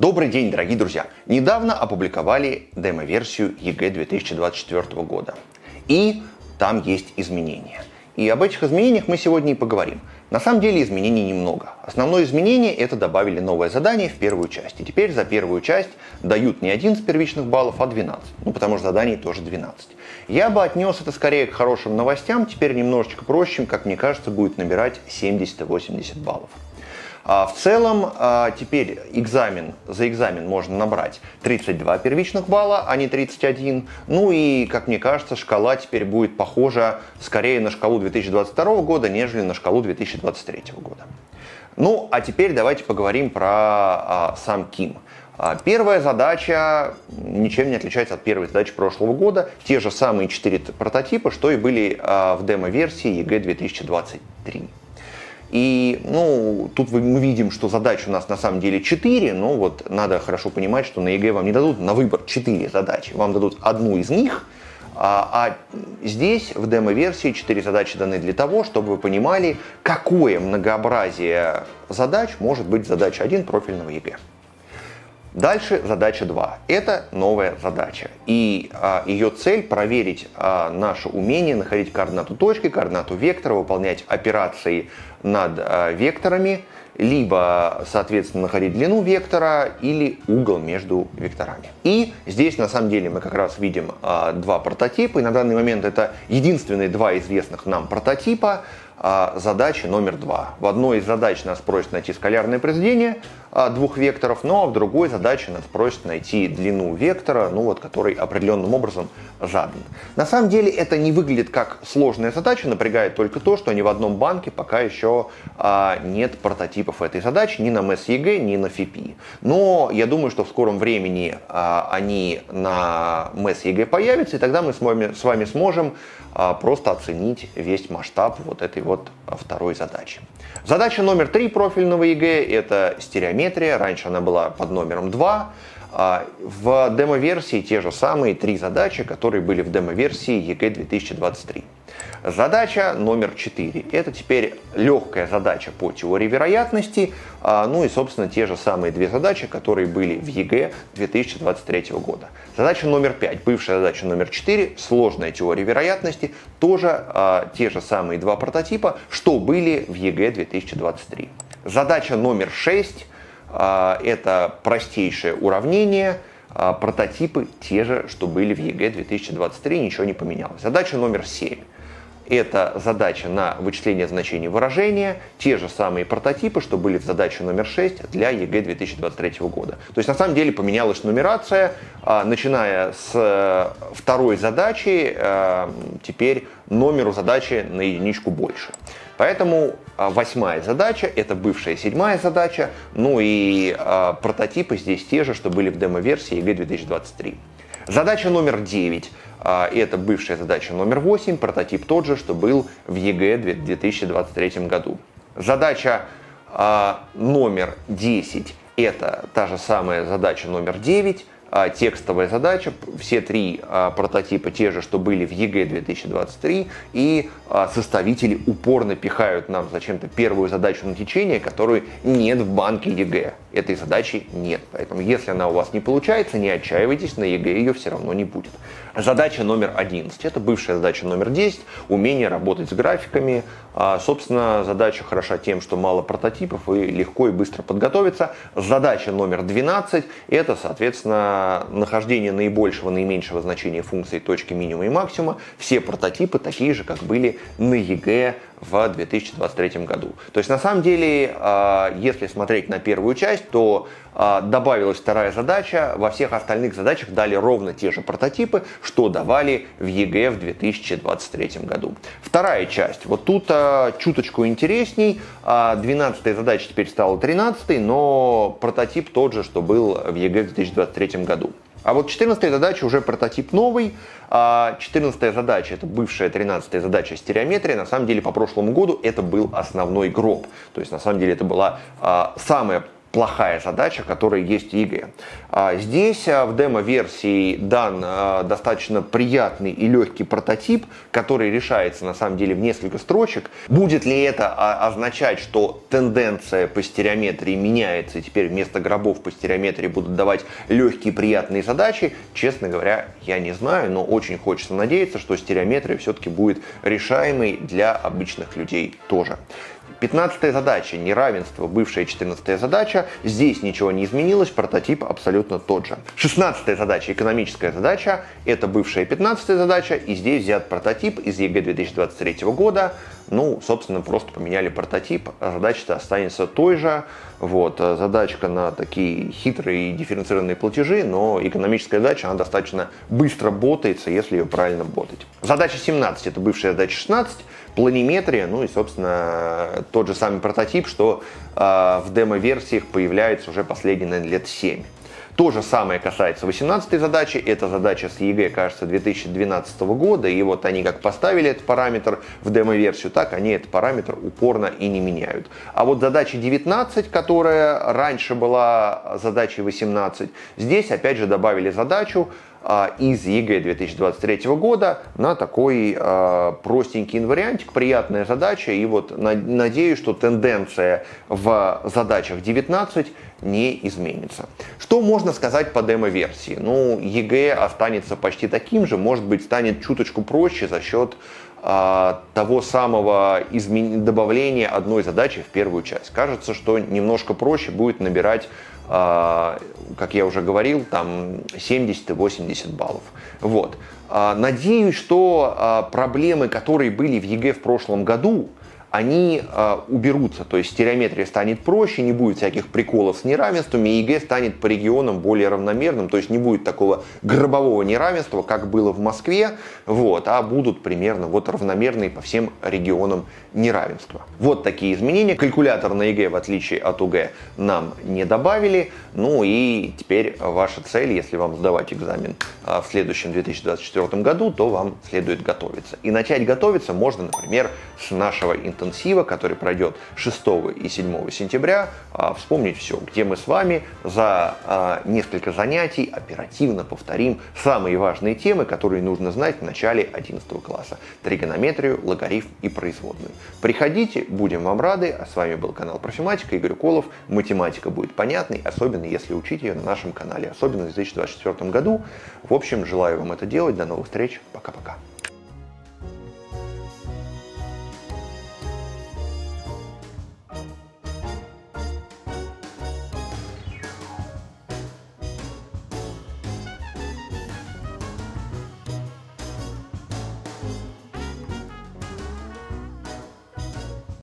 Добрый день, дорогие друзья! Недавно опубликовали демо-версию ЕГЭ 2024 года. И там есть изменения. И об этих изменениях мы сегодня и поговорим. На самом деле изменений немного. Основное изменение это добавили новое задание в первую часть. И теперь за первую часть дают не 11 первичных баллов, а 12. Ну, потому что заданий тоже 12. Я бы отнес это скорее к хорошим новостям. Теперь немножечко проще, как мне кажется, будет набирать 70-80 баллов. А в целом а, теперь экзамен, за экзамен можно набрать 32 первичных балла, а не 31. Ну и, как мне кажется, шкала теперь будет похожа скорее на шкалу 2022 года, нежели на шкалу 2023 года. Ну, а теперь давайте поговорим про а, сам КИМ. Первая задача ничем не отличается от первой задачи прошлого года. Те же самые четыре прототипа, что и были в демо-версии ЕГЭ 2023. И, ну, тут мы видим, что задач у нас на самом деле 4, но вот надо хорошо понимать, что на ЕГЭ вам не дадут на выбор 4 задачи, вам дадут одну из них, а, а здесь в демо-версии 4 задачи даны для того, чтобы вы понимали, какое многообразие задач может быть задача 1 профильного ЕГЭ. Дальше задача 2. Это новая задача. И а, ее цель проверить а, наше умение находить координату точки, координату вектора, выполнять операции над а, векторами, либо, соответственно, находить длину вектора или угол между векторами. И здесь, на самом деле, мы как раз видим а, два прототипа. И на данный момент это единственные два известных нам прототипа а, задачи номер два. В одной из задач нас просят найти скалярное произведение двух векторов, но в другой задаче нас просят найти длину вектора, ну вот, который определенным образом задан. На самом деле это не выглядит как сложная задача, напрягает только то, что ни в одном банке пока еще а, нет прототипов этой задачи ни на МЭС ЕГЭ, ни на ФИПИ. Но я думаю, что в скором времени а, они на МЭС ЕГЭ появятся, и тогда мы с вами, с вами сможем а, просто оценить весь масштаб вот этой вот второй задачи. Задача номер три профильного ЕГЭ – это стереометрия. Раньше она была под номером 2. А, в демо-версии те же самые три задачи, которые были в демо-версии ЕГЭ 2023. Задача номер 4. Это теперь легкая задача по теории вероятности, а, ну и, собственно, те же самые две задачи, которые были в ЕГЭ 2023 года. Задача номер 5, бывшая задача номер 4, сложная теория вероятности, тоже а, те же самые два прототипа, что были в ЕГЭ 2023. Задача номер 6, а, это простейшее уравнение, прототипы те же, что были в ЕГЭ 2023, ничего не поменялось. Задача номер 7 это задача на вычисление значений выражения, те же самые прототипы, что были в задаче номер 6 для ЕГЭ 2023 года. То есть на самом деле поменялась нумерация, а, начиная с э, второй задачи, э, теперь номеру задачи на единичку больше. Поэтому а, восьмая задача, это бывшая седьмая задача, ну и а, прототипы здесь те же, что были в демо-версии ЕГЭ 2023. Задача номер 9 а, это бывшая задача номер 8, прототип тот же, что был в ЕГЭ в 2023 году. Задача а, номер 10 это та же самая задача номер 9, а, текстовая задача. Все три а, прототипа те же, что были в ЕГЭ 2023. И а, составители упорно пихают нам зачем-то первую задачу на течение, которую нет в банке ЕГЭ. Этой задачи нет. Поэтому если она у вас не получается, не отчаивайтесь, на ЕГЭ ее все равно не будет. Задача номер 11. Это бывшая задача номер 10. Умение работать с графиками. Собственно, задача хороша тем, что мало прототипов и легко и быстро подготовиться. Задача номер 12. Это, соответственно, нахождение наибольшего, наименьшего значения функции точки минимума и максимума, все прототипы такие же, как были на ЕГЭ в 2023 году. То есть на самом деле, а, если смотреть на первую часть, то а, добавилась вторая задача, во всех остальных задачах дали ровно те же прототипы, что давали в ЕГЭ в 2023 году. Вторая часть, вот тут а, чуточку интересней, 12 задача теперь стала 13, но прототип тот же, что был в ЕГЭ в 2023 году. А вот 14 задача уже прототип новый. 14 а задача, это бывшая 13 задача стереометрия, на самом деле по прошлому году это был основной гроб. То есть на самом деле это была а, самая плохая задача, которая есть в ЕГЭ. А здесь а, в демо-версии дан а, достаточно приятный и легкий прототип, который решается на самом деле в несколько строчек. Будет ли это означать, что тенденция по стереометрии меняется, и теперь вместо гробов по стереометрии будут давать легкие приятные задачи? Честно говоря, я не знаю, но очень хочется надеяться, что стереометрия все-таки будет решаемой для обычных людей тоже. 15 задача, неравенство, бывшая 14 задача. Здесь ничего не изменилось, прототип абсолютно тот же. 16 задача, экономическая задача, это бывшая 15 задача, и здесь взят прототип из ЕГЭ 2023 года. Ну, собственно, просто поменяли прототип, задача-то останется той же. Вот, задачка на такие хитрые и дифференцированные платежи, но экономическая задача, она достаточно быстро ботается, если ее правильно ботать. Задача 17, это бывшая задача 16, планиметрия, ну и, собственно, тот же самый прототип, что э, в демо-версиях появляется уже последние, наверное, лет 7. То же самое касается 18 задачи. Это задача с ЕГЭ, кажется, 2012 года. И вот они как поставили этот параметр в демо-версию, так они этот параметр упорно и не меняют. А вот задача 19, которая раньше была задачей 18, здесь опять же добавили задачу, из ЕГЭ 2023 года на такой э, простенький инвариантик, приятная задача. И вот на, надеюсь, что тенденция в задачах 19 не изменится. Что можно сказать по демо-версии? Ну, ЕГЭ останется почти таким же, может быть, станет чуточку проще за счет того самого измен... добавления одной задачи в первую часть. Кажется, что немножко проще будет набирать а, как я уже говорил, там 70-80 баллов. Вот. А, надеюсь, что а, проблемы, которые были в ЕГЭ в прошлом году, они э, уберутся, то есть стереометрия станет проще, не будет всяких приколов с неравенствами, и ЕГЭ станет по регионам более равномерным, то есть не будет такого гробового неравенства, как было в Москве, вот, а будут примерно вот равномерные по всем регионам неравенства. Вот такие изменения. Калькулятор на ЕГЭ, в отличие от ОГЭ, нам не добавили, ну и теперь ваша цель, если вам сдавать экзамен в следующем 2024 году, то вам следует готовиться. И начать готовиться можно, например, с нашего интернета интенсива, который пройдет 6 и 7 сентября, а, вспомнить все, где мы с вами за а, несколько занятий оперативно повторим самые важные темы, которые нужно знать в начале 11 класса. Тригонометрию, логарифм и производную. Приходите, будем вам рады. А с вами был канал Профиматика, Игорь Колов. Математика будет понятной, особенно если учить ее на нашем канале, особенно в 2024 году. В общем, желаю вам это делать. До новых встреч. Пока-пока.